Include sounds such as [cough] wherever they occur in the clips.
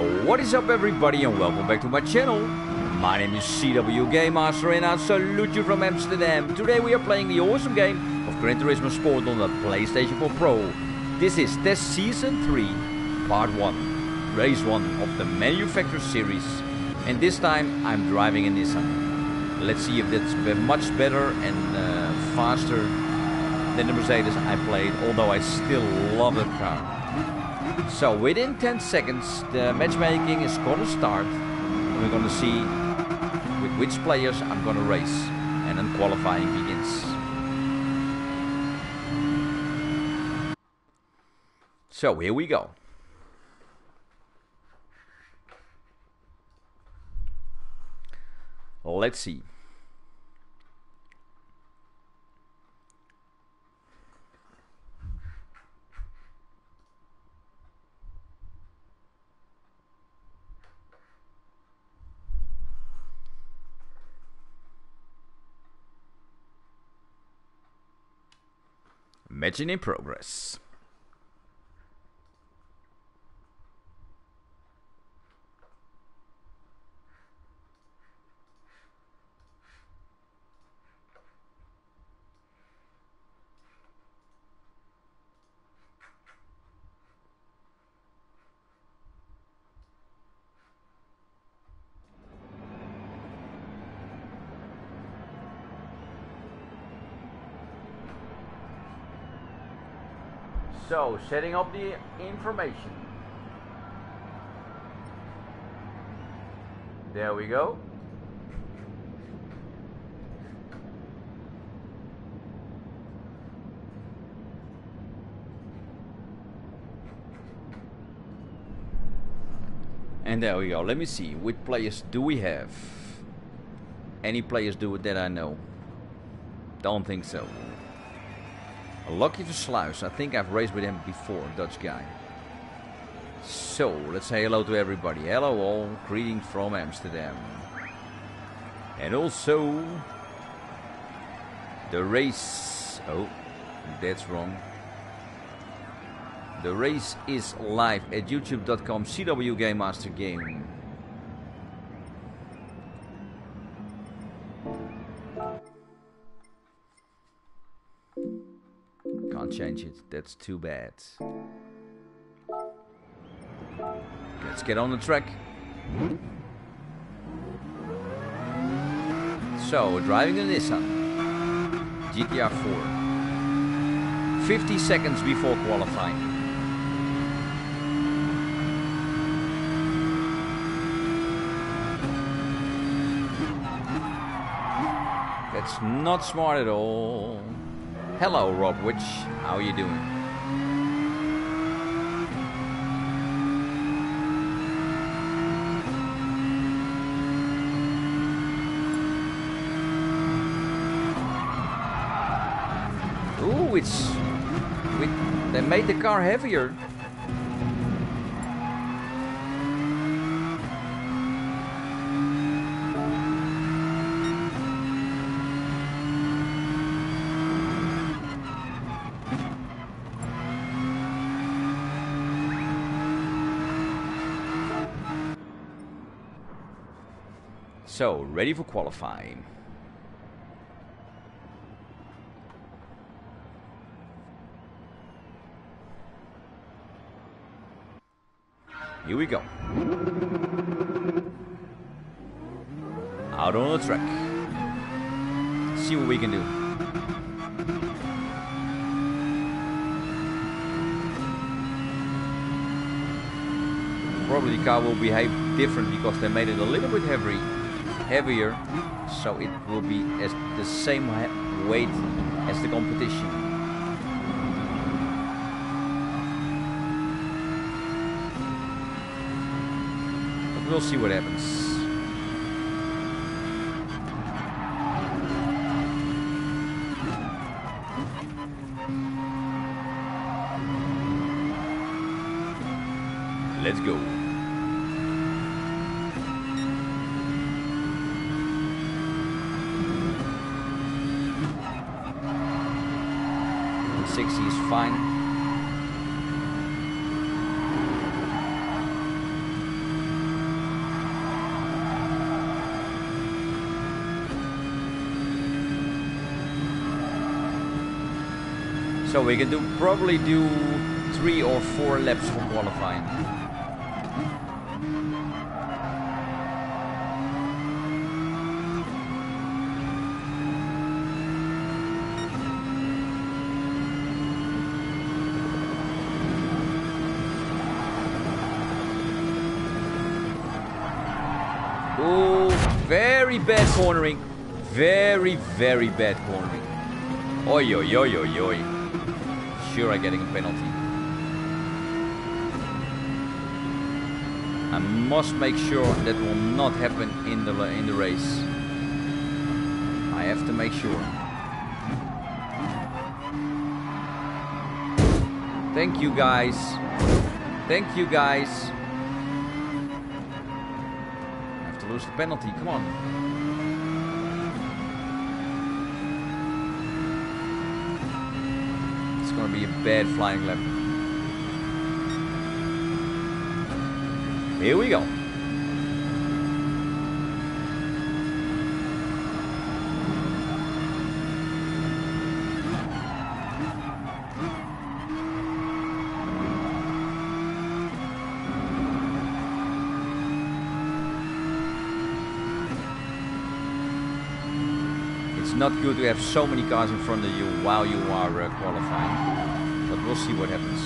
What is up everybody and welcome back to my channel. My name is ZW Game Master and I salute you from Amsterdam. Today we are playing the awesome game of Gran Turismo Sport on the PlayStation 4 Pro. This is Test Season 3, Part 1, Race 1 of the Manufacturer Series. And this time I'm driving a Nissan. Let's see if that's much better and uh, faster than the Mercedes I played, although I still love that car. So within 10 seconds the matchmaking is gonna start. And we're gonna see with which players I'm gonna race. And then qualifying begins. So here we go. Let's see. Matching in progress. So, setting up the information. There we go. And there we go. Let me see. Which players do we have? Any players do it that I know? Don't think so. Lucky Versluis. I think I've raced with him before, Dutch guy. So, let's say hello to everybody. Hello all, greetings from Amsterdam. And also, the race... Oh, that's wrong. The race is live at youtube.com ZW Game Master Game. Change it. That's too bad. Let's get on the track. So, driving a Nissan GTR 4. 50 seconds before qualifying. That's not smart at all. Hello, Rob Witch. How are you doing? Ooh, it's... We, they made the car heavier. So, ready for qualifying. Here we go. Out on the track. See what we can do. Probably the car will behave different because they made it a little bit heavy heavier so it will be as the same weight as the competition. But we'll see what happens fine. So we can do probably do three or four laps for qualifying. Very bad cornering. Very, very bad cornering. Oi, oi, oi, oi, oi. Sure, I'm getting a penalty. I must make sure that will not happen in the in the race. I have to make sure. Thank you guys. Thank you guys. The penalty. Come on. It's gonna be a bad flying lap. Here we go. It's not good to have so many cars in front of you while you are uh, qualifying. But we'll see what happens.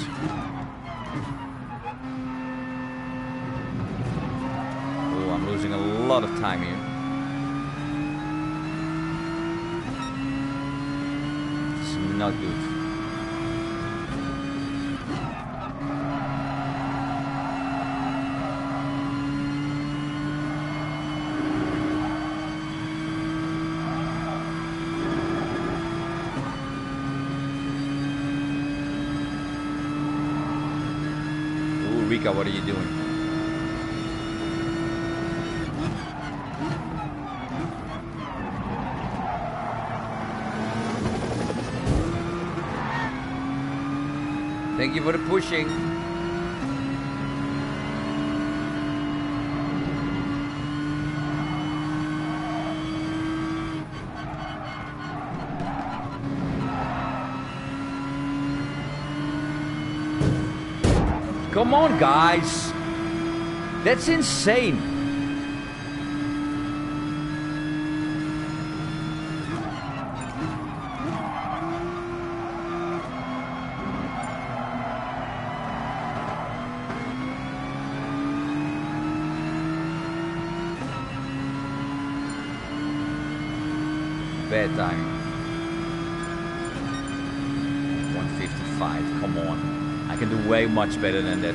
Oh, I'm losing a lot of time here. It's not good. Ooh, Rika, what are you doing? Thank you for the pushing. Come on, guys. That's insane. Much better than that.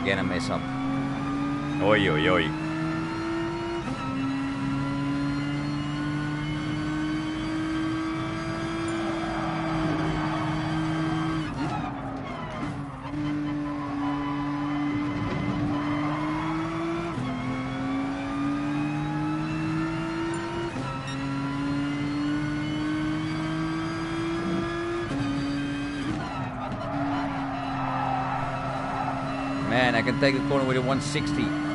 Again, I mess up. Oi, oi, oi. Man, I can take the corner with a 160.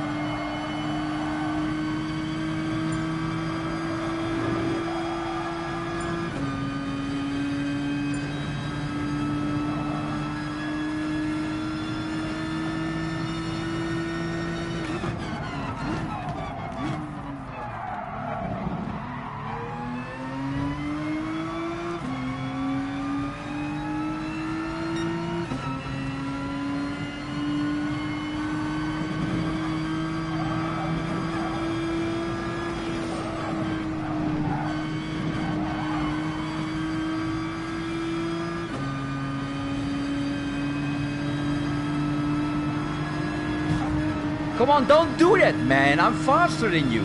Come on, don't do that, man. I'm faster than you.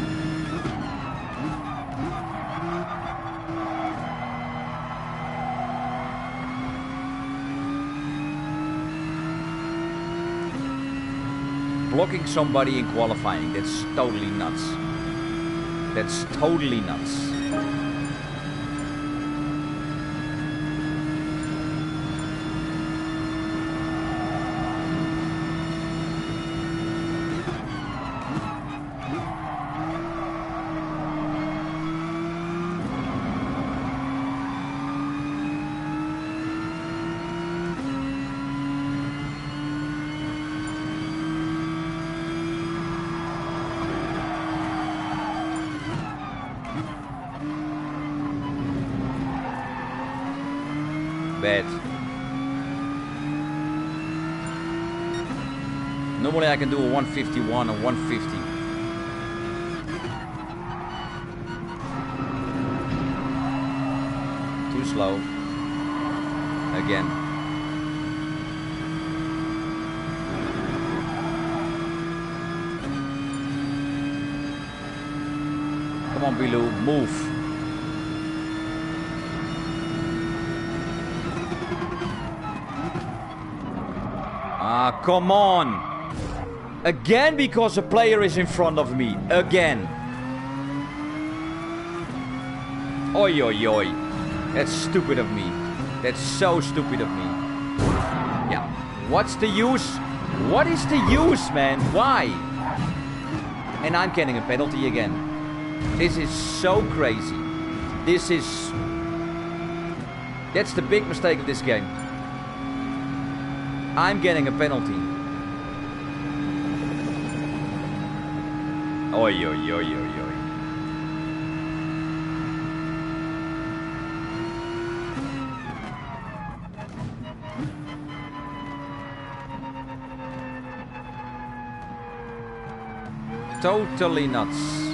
Blocking somebody in qualifying, that's totally nuts. That's totally nuts. bad. Normally I can do a 151 and 150. Too slow. Again. Come on, Bilou, move. Ah, come on. Again because a player is in front of me. Again. Oi, oi, oi. That's stupid of me. That's so stupid of me. Yeah. What's the use? What is the use, man? Why? And I'm getting a penalty again. This is so crazy. This is... That's the big mistake of this game. I'm getting a penalty. Oi, oi, oi, oi, oi. Totally nuts.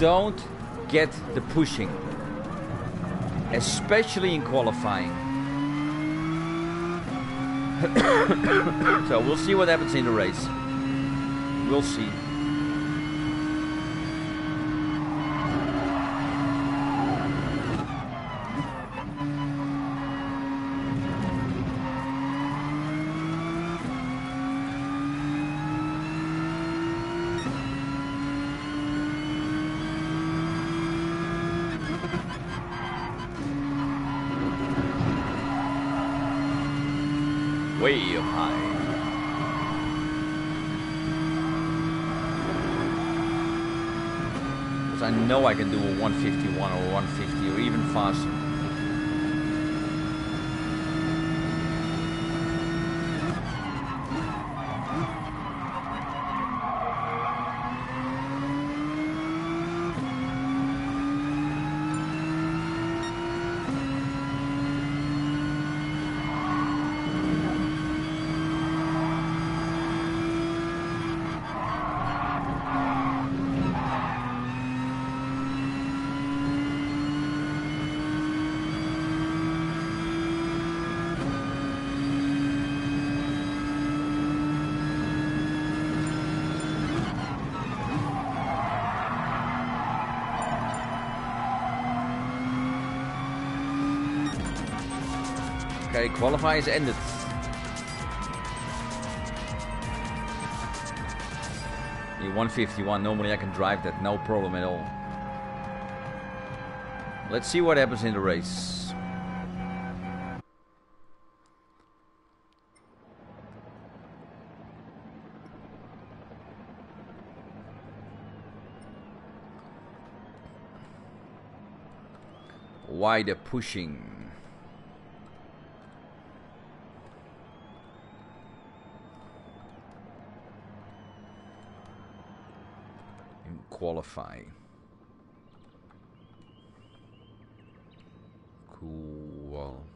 Don't get the pushing, especially in qualifying. [coughs] so we'll see what happens in the race. We'll see. Know I can do a 151 or 150 or even faster. Okay, qualifiers ended. The 151, normally I can drive that, no problem at all. Let's see what happens in the race. Why the pushing? Qualify. Cool.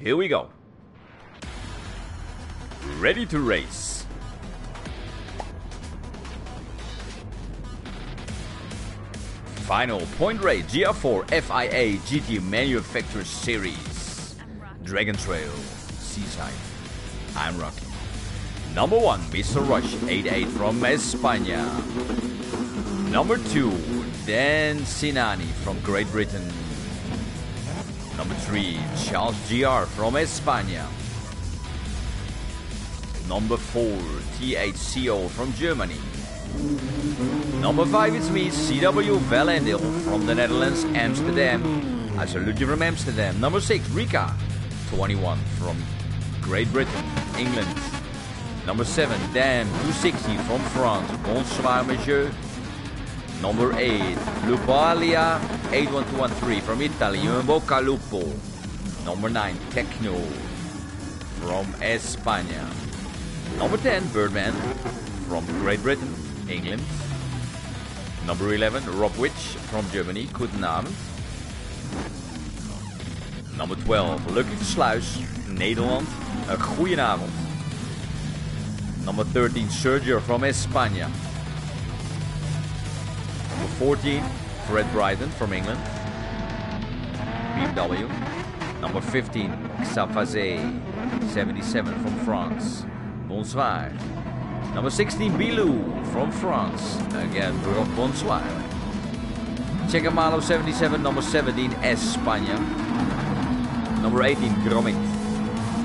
Here we go. Ready to race. Final point rate GR4 FIA GT Manufacturer Series. Dragon Trail Seaside. I'm Rocky. Number one, Mr. Rush, 88 from España. Number two, Dan Sinani from Great Britain. Number three, Charles GR from España. Number four, THCO from Germany. Number five, it's me, ZW Valandil from the Netherlands, Amsterdam. I salute you from Amsterdam. Number six, Rika, 21 from Great Britain, England. Number seven, Dan, 260 from France. Bonsoir, monsieur. Number 8, Lubalia 81213 from Italy, Bocca Lupo. Number 9, Techno from España. Number 10, Birdman from Great Britain, England. Number 11, Rob Witch from Germany, Guten Abend. Number 12, Lucky de Sluis, Nederland, een goedenavond. Number 13, Sergio from España. Number 14, Fred Brighton from England. BMW. Number 15, Xafaze, 77 from France. Bonsoir. Number 16, Bilou from France. Again, bonsoir. Chekamalo 77, number 17, España. Number 18, Gromit.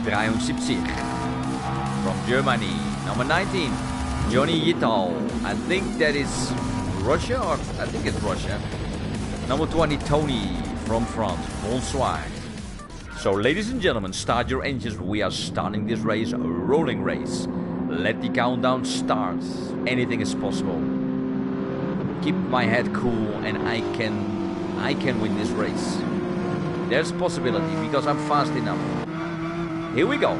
73 from Germany. Number 19, Johnny Yital. I think that is Russia or I think it's Russia. Number 20, Tony from France. Bonsoir. So, ladies and gentlemen, start your engines. We are starting this race, a rolling race. Let the countdown start. Anything is possible. Keep my head cool, and I can, I can win this race. There's possibility because I'm fast enough. Here we go.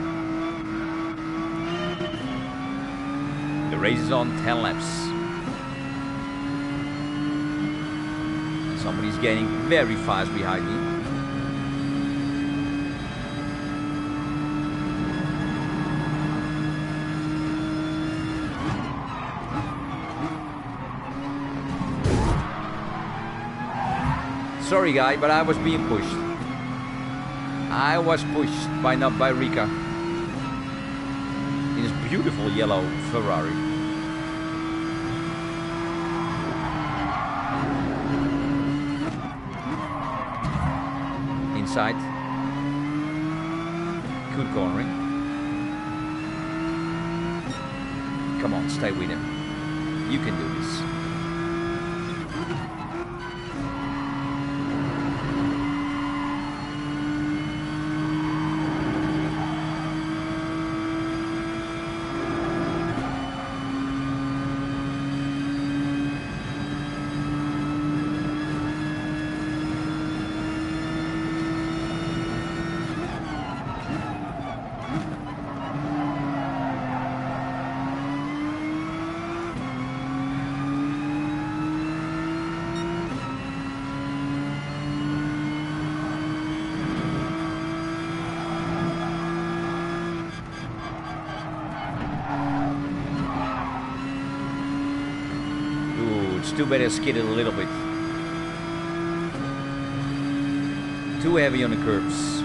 The race is on 10 laps. Somebody's getting very fast behind me. Sorry guy, but I was being pushed. I was pushed by not by Rika. In his beautiful yellow Ferrari. Inside. Good cornering. Come on, stay with him. You can do this. Too bad I skidded a little bit. Too heavy on the curbs.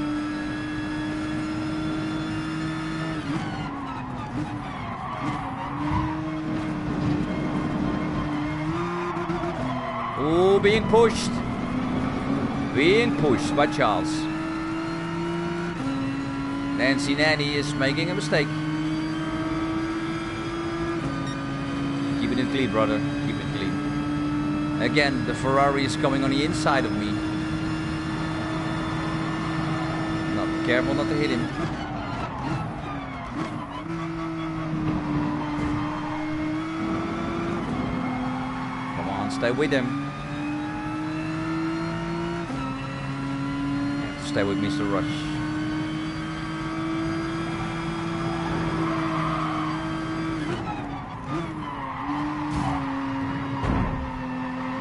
Ooh, being pushed. Being pushed by Charles. Nancy Nanny is making a mistake. Keep it in clean, brother. Again, the Ferrari is coming on the inside of me. Not careful not to hit him. Come on, stay with him. Stay with Mr. Rush.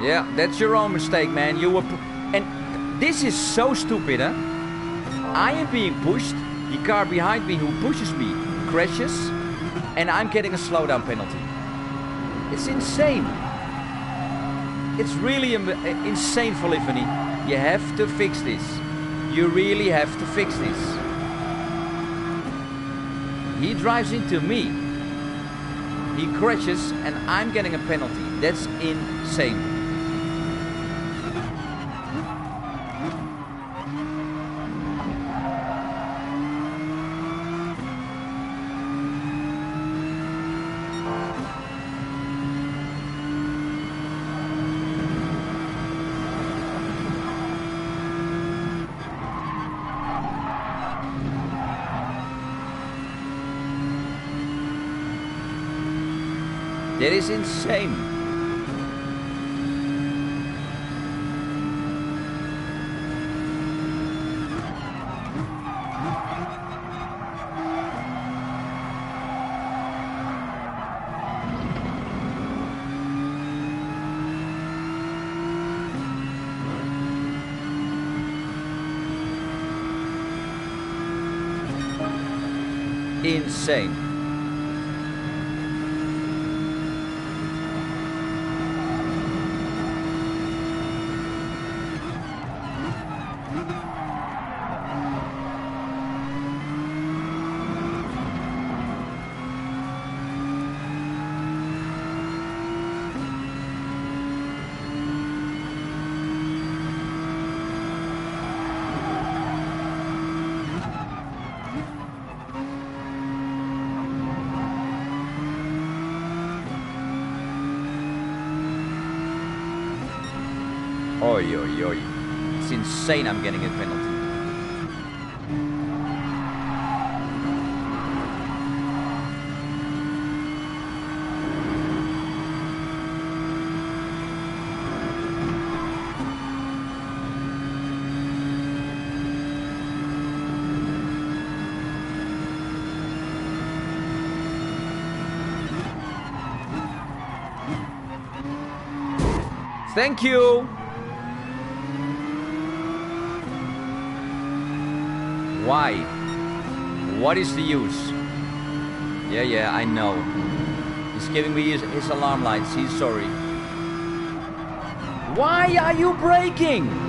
Yeah, that's your own mistake, man. You were. And this is so stupid, huh? I am being pushed. The car behind me who pushes me crashes. And I'm getting a slowdown penalty. It's insane. It's really insane Polyphony. You have to fix this. You really have to fix this. He drives into me. He crashes and I'm getting a penalty. That's insane. That is insane. Insane. Oi, oi, oi. It's insane I'm getting a penalty. Thank you. Why? What is the use? Yeah, yeah, I know. He's giving me his, his alarm lights. He's sorry. Why are you braking?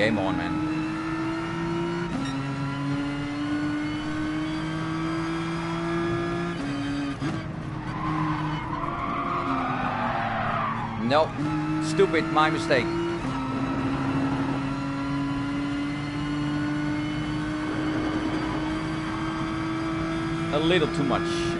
Game on, man. Nope. Stupid, my mistake. A little too much.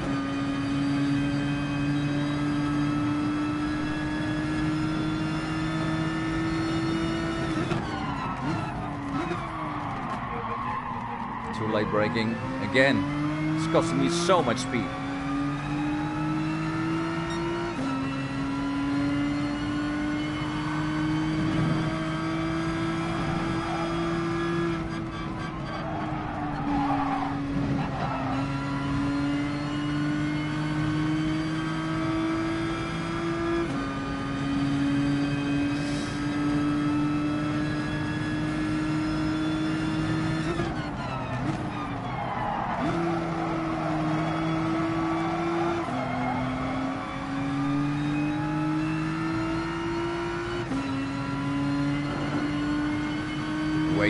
Braking. Again, it's costing me so much speed.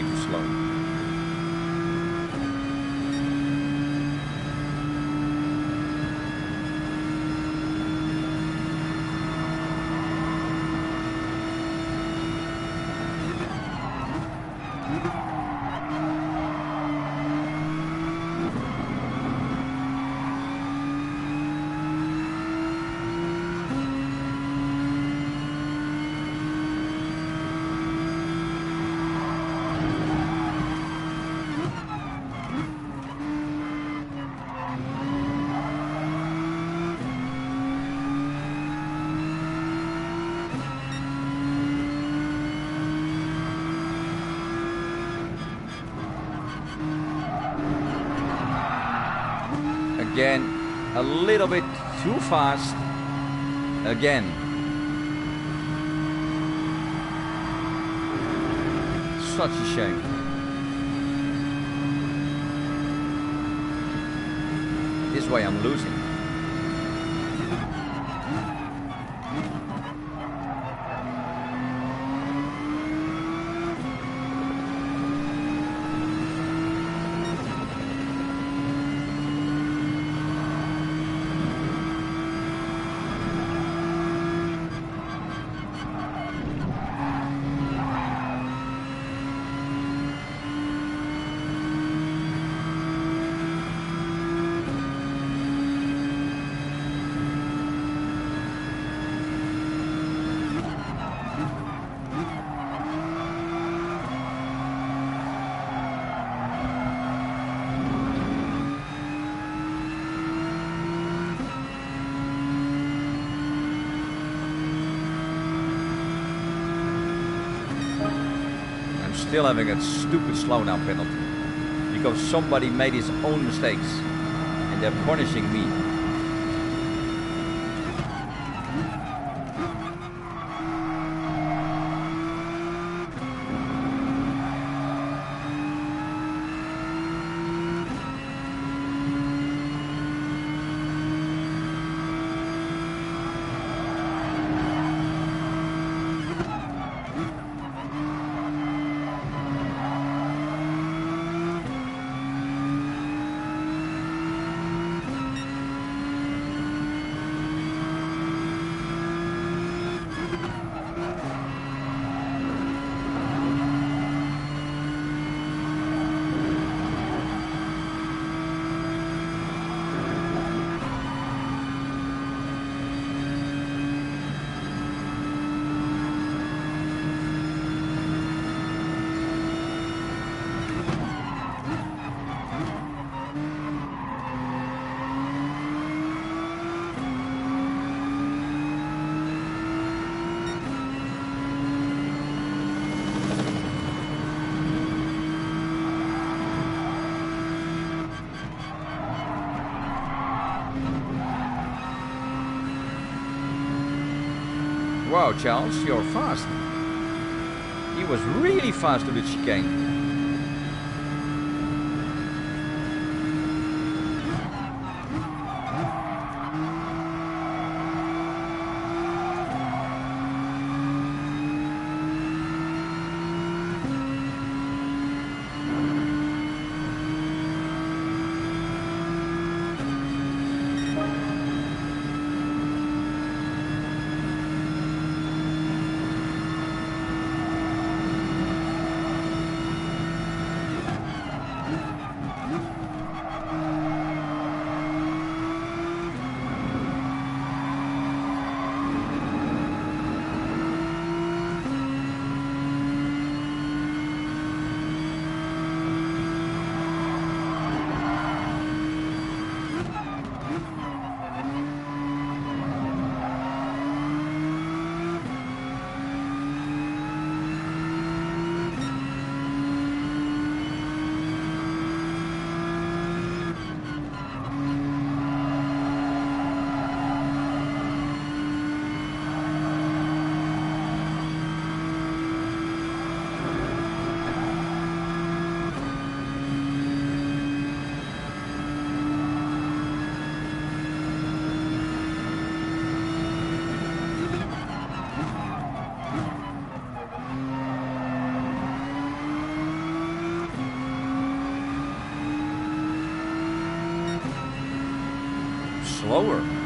Way too slow. Again, a little bit too fast. Again. Such a shame. This way I'm losing. I'm still having a stupid slowdown penalty. Because somebody made his own mistakes. And they're punishing me. Charles, you're fast. He was really fast to the chicane. Slower.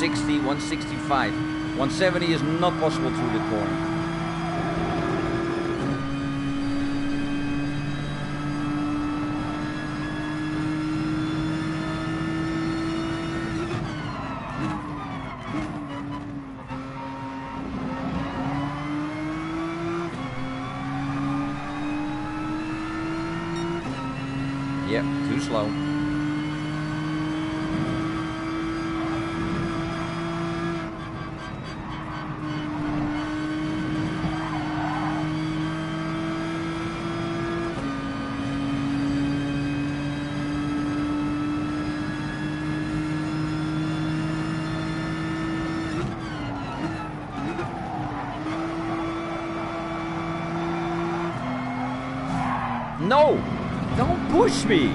160, 165. 170 is not possible through the corner. Yep, too slow. No! Don't push me!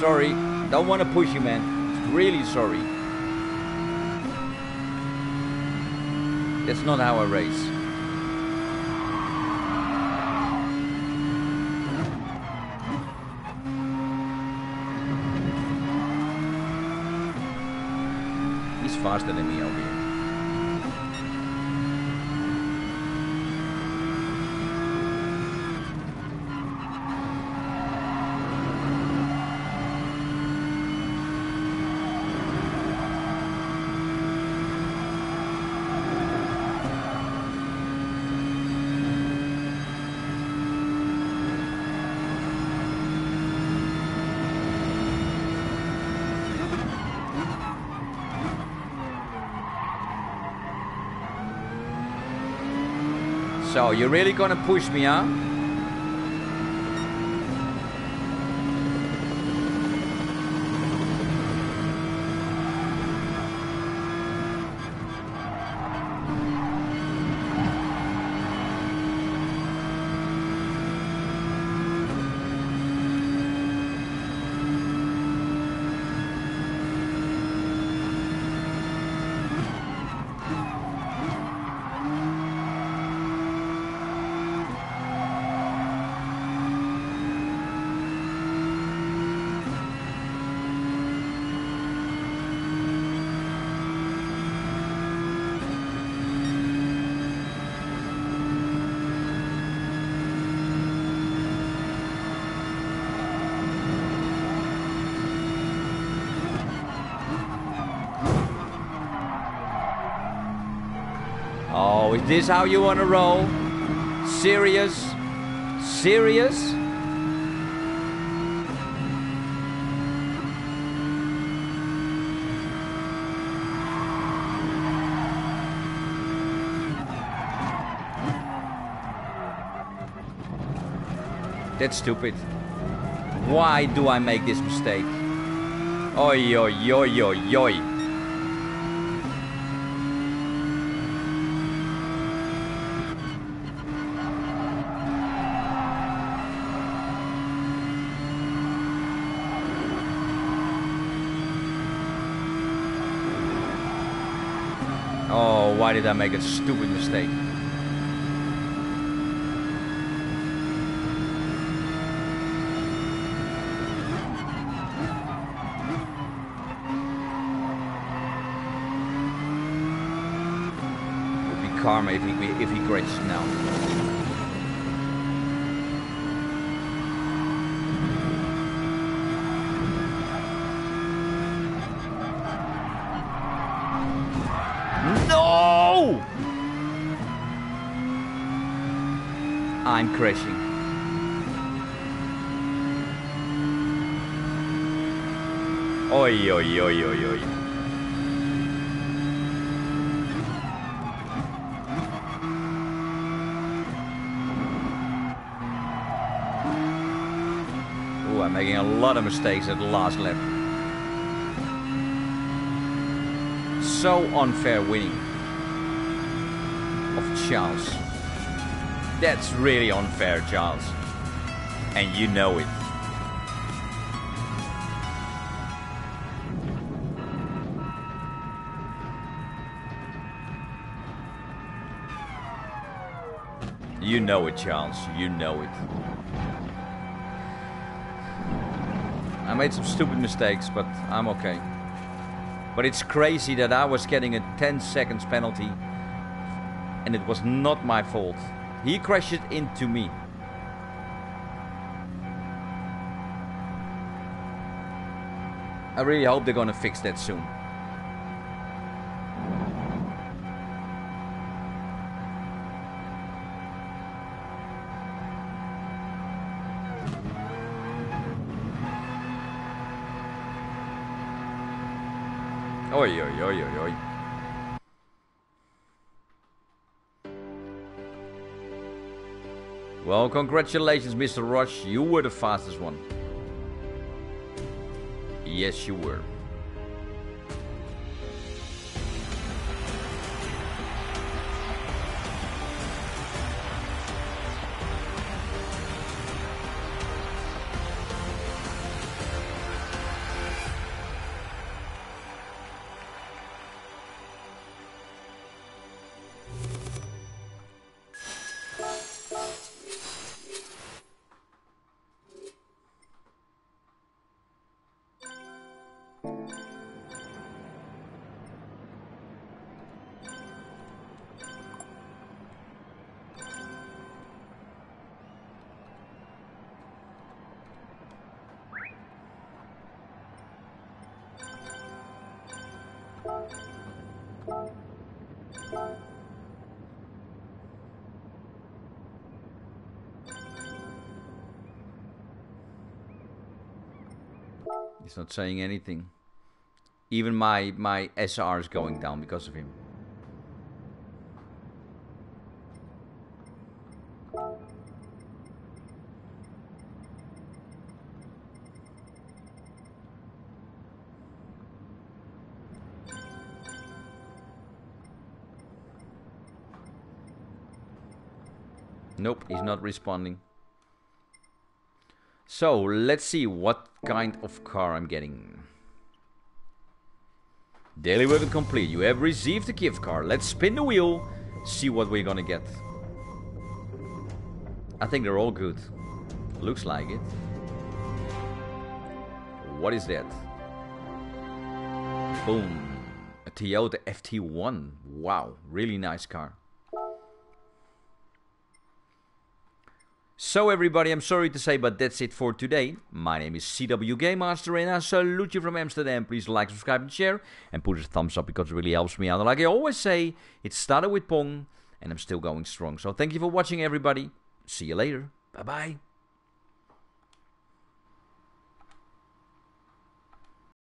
Sorry, don't want to push you, man. Really sorry. That's not how I race. He's faster than me over here. So, you're really gonna push me, huh? This how you wanna roll? Serious? Serious? That's stupid. Why do I make this mistake? Oi, oi, oi, oi, oi. Oh, why did I make a stupid mistake? Would be karma if he if he crashes now. No! I'm crashing. Oi, oi, oi, oi, oi. Ooh, I'm making a lot of mistakes at the last lap. So unfair winning of Charles. That's really unfair, Charles. And you know it. You know it, Charles. You know it. I made some stupid mistakes, but I'm okay. But it's crazy that I was getting a 10 seconds penalty and it was not my fault. He crashed into me. I really hope they're gonna fix that soon. Oi, oi, oi, oi, oi. Well, congratulations, Mr. Rush. You were the fastest one. Yes, you were. Saying anything. Even my my SR is going down because of him. Nope, he's not responding. So, let's see what kind of car I'm getting. Daily weapon complete. You have received a gift card. Let's spin the wheel, see what we're gonna get. I think they're all good. Looks like it. What is that? Boom. A Toyota FT1. Wow, really nice car. So everybody, I'm sorry to say, but that's it for today. My name is ZW Game Master and I salute you from Amsterdam. Please like, subscribe and share and put a thumbs up because it really helps me out. like I always say, it started with Pong and I'm still going strong. So thank you for watching everybody. See you later. Bye bye.